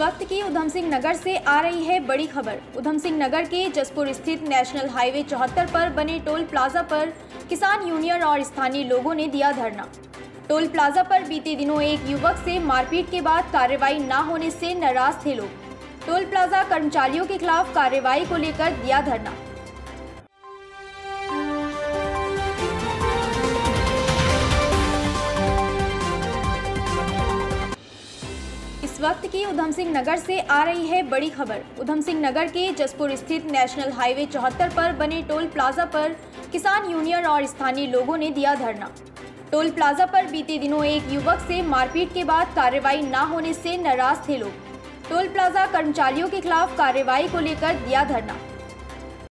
वक्त की उधम सिंह नगर से आ रही है बड़ी खबर। उधम सिंह नगर के जसपुर स्थित नेशनल हाईवे चौहत्तर पर बने टोल प्लाजा पर किसान यूनियन और स्थानीय लोगों ने दिया धरना। टोल प्लाजा पर बीते दिनों एक युवक से मारपीट के बाद कार्रवाई न होने से नाराज़ थे लोग। टोल प्लाजा कर्मचारियों के खिलाफ कार्रवाई को लेकर दिया धरना। वक्त की उधम सिंह नगर से आ रही है बड़ी खबर। उधम सिंह नगर के जसपुर स्थित नेशनल हाईवे चौहत्तर पर बने टोल प्लाजा पर किसान यूनियन और स्थानीय लोगों ने दिया धरना। टोल प्लाजा पर बीते दिनों एक युवक से मारपीट के बाद कार्रवाई न होने से नाराज़ थे लोग। टोल प्लाजा कर्मचारियों के खिलाफ कार्रवाई को लेकर दिया धरना।